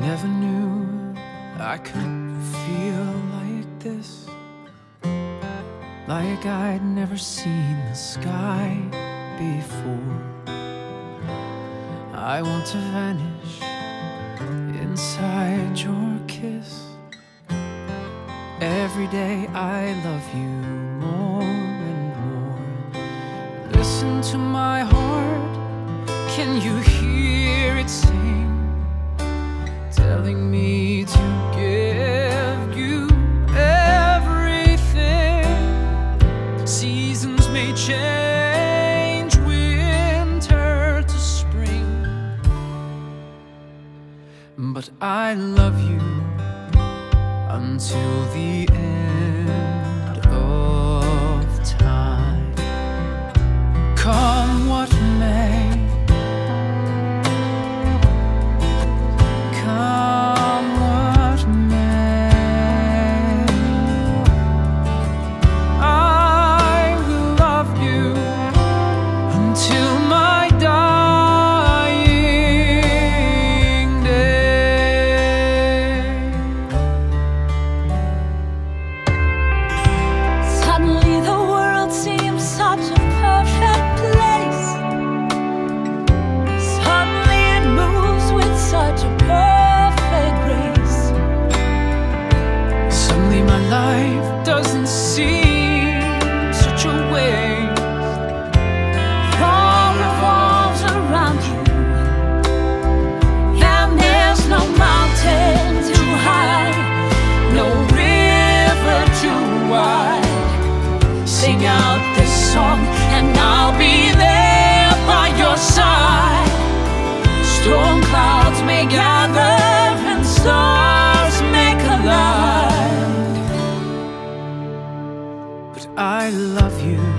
Never knew I could feel like this. Like I'd never seen the sky before. I want to vanish inside your kiss. Every day I love you more and more. Listen to my heart, can you hear it sing? But I love you until the end. Of love you